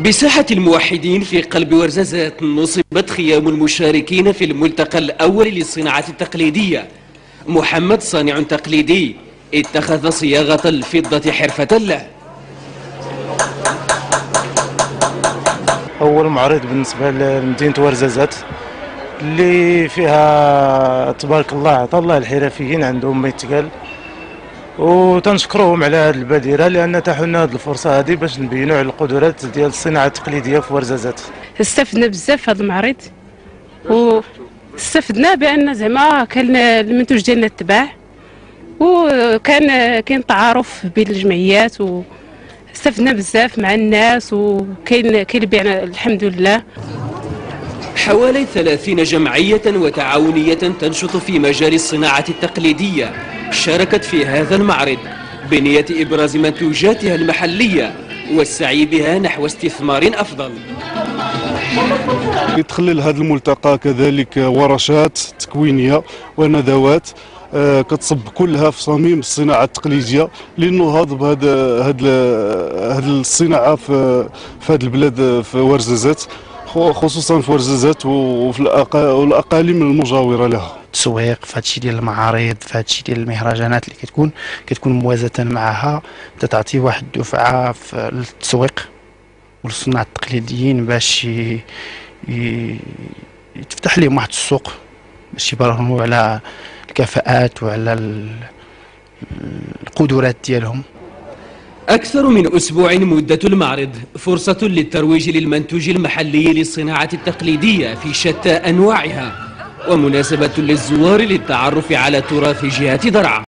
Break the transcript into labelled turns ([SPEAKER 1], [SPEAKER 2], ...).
[SPEAKER 1] بساحة الموحدين في قلب ورزازات نصبت خيام المشاركين في الملتقى الأول للصناعة التقليدية. محمد صانع تقليدي اتخذ صياغة الفضة حرفة له.
[SPEAKER 2] أول معرض بالنسبة لمدينة ورزازات اللي فيها تبارك الله عطا الله الحرفيين عندهم ما يتقال. وتنشكرهم على هذه البادرة لأن تحولنا هذه الفرصة هذه باش نبينوا على القدرات ديال الصناعة التقليدية في ورزازات.
[SPEAKER 3] استفدنا بزاف هذا المعرض واستفدنا بأن زعما كان المنتوج ديالنا تباع وكان كاين تعارف بين الجمعيات واستفدنا بزاف مع الناس وكاين كاين البيع الحمد لله.
[SPEAKER 1] حوالي ثلاثين جمعية وتعاونية تنشط في مجال الصناعة التقليدية شاركت في هذا المعرض بنية إبراز منتوجاتها المحلية والسعي بها نحو استثمار أفضل.
[SPEAKER 4] يتخلل هذا الملتقى كذلك ورشات تكوينية وندوات آه، كتصب كلها في صميم الصناعة التقليدية لنهض بهذا الصناعة في في هذه البلاد في ورزازات. خصوصا في ورزازات وفي الاقاليم المجاورة لها.
[SPEAKER 5] التسويق في هادشي ديال المعارض في هادشي ديال المهرجانات اللي كتكون كتكون موازاة معها. تعطي واحد الدفعة في التسويق والصناع التقليديين باش يتفتح لهم واحد السوق باش يبرهنوا على الكفاءات وعلى القدرات ديالهم.
[SPEAKER 1] أكثر من أسبوع مدة المعرض فرصة للترويج للمنتوج المحلي للصناعة التقليدية في شتى أنواعها ومناسبة للزوار للتعرف على تراث جهة درعا